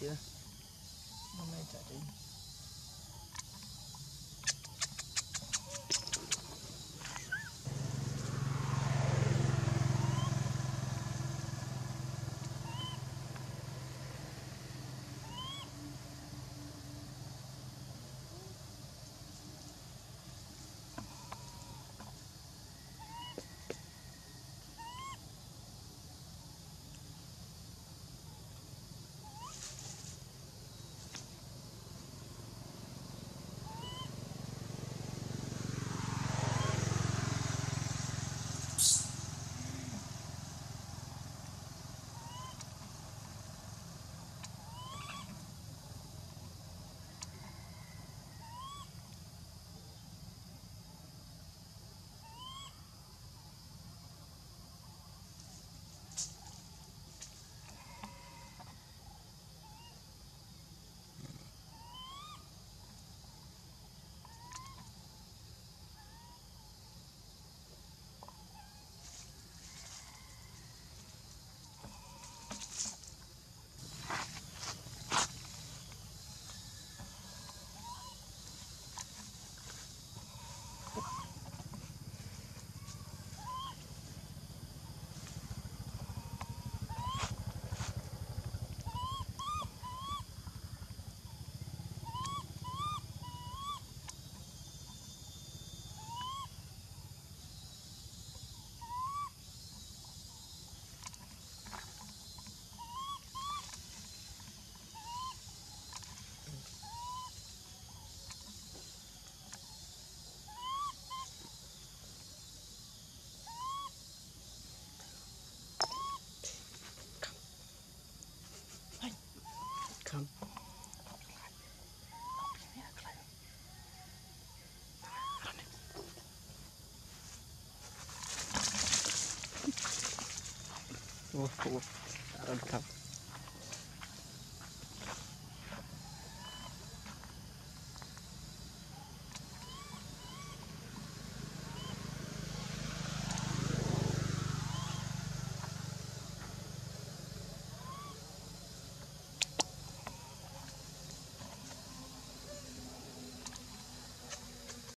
chưa hôm nay chả chính 我我，让他。